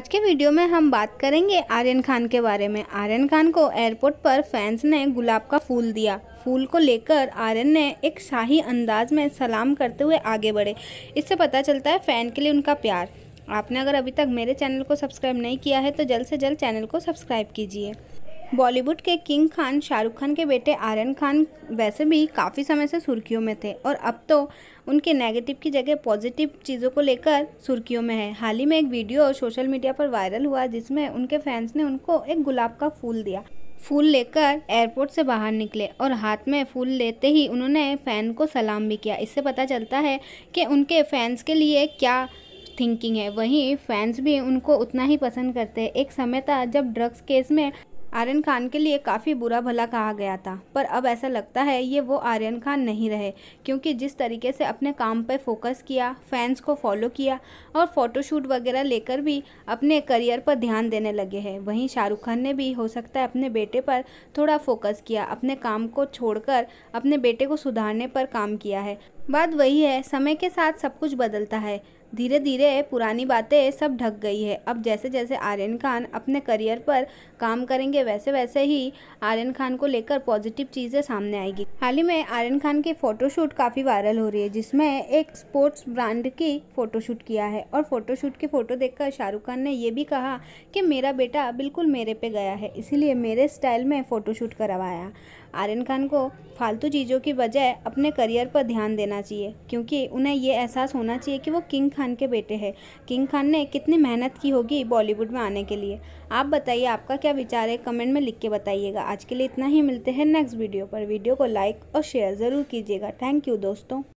आज के वीडियो में हम बात करेंगे आर्यन खान के बारे में। आर्यन खान को एयरपोर्ट पर फैंस ने गुलाब का फूल दिया। फूल को लेकर आर्यन ने एक शाही अंदाज में सलाम करते हुए आगे बढ़े। इससे पता चलता है फ़ैन के लिए उनका प्यार। आपने अगर अभी तक मेरे चैनल को सब्सक्राइब नहीं किया है तो जल्द से जल्द चैनल को सब्सक्राइब कीजिए। बॉलीवुड के किंग खान, शाहरुख खान के बेटे आर्यन खान वैसे भी काफ़ी समय से सुर्खियों में थे, और अब तो उनके नेगेटिव की जगह पॉजिटिव चीज़ों को लेकर सुर्खियों में है। हाल ही में एक वीडियो सोशल मीडिया पर वायरल हुआ, जिसमें उनके फैंस ने उनको एक गुलाब का फूल दिया। फूल लेकर एयरपोर्ट से बाहर निकले, और हाथ में फूल लेते ही उन्होंने फ़ैन को सलाम भी किया। इससे पता चलता है कि उनके फैंस के लिए क्या थिंकिंग है। वहीं फैंस भी उनको उतना ही पसंद करते हैं। एक समय था जब ड्रग्स केस में आर्यन खान के लिए काफ़ी बुरा भला कहा गया था, पर अब ऐसा लगता है ये वो आर्यन खान नहीं रहे, क्योंकि जिस तरीके से अपने काम पर फोकस किया फैंस को फॉलो किया और फ़ोटोशूट वगैरह लेकर भी अपने करियर पर ध्यान देने लगे हैं। वहीं शाहरुख खान ने भी हो सकता है अपने बेटे पर थोड़ा फोकस किया, अपने काम को छोड़कर अपने बेटे को सुधारने पर काम किया है। बात वही है, समय के साथ सब कुछ बदलता है। धीरे धीरे पुरानी बातें सब ढक गई है। अब जैसे जैसे आर्यन खान अपने करियर पर काम करेंगे वैसे वैसे ही आर्यन खान को लेकर पॉजिटिव चीज़ें सामने आएगी। हाल ही में आर्यन खान की फ़ोटोशूट काफ़ी वायरल हो रही है, जिसमें एक स्पोर्ट्स ब्रांड की फ़ोटोशूट किया है और फ़ोटोशूट की फ़ोटो देखकर शाहरुख खान ने यह भी कहा कि मेरा बेटा बिल्कुल मेरे पे गया है, इसीलिए मेरे स्टाइल में फ़ोटोशूट करवाया। आर्यन खान को फालतू चीज़ों की बजाय अपने करियर पर ध्यान देना चाहिए, क्योंकि उन्हें ये एहसास होना चाहिए कि वो किंग खान के बेटे हैं। किंग खान ने कितनी मेहनत की होगी बॉलीवुड में आने के लिए। आप बताइए, आपका क्या विचार है? कमेंट में लिख के बताइएगा। आज के लिए इतना ही, मिलते हैं नेक्स्ट वीडियो पर। वीडियो को लाइक और शेयर ज़रूर कीजिएगा। थैंक यू दोस्तों।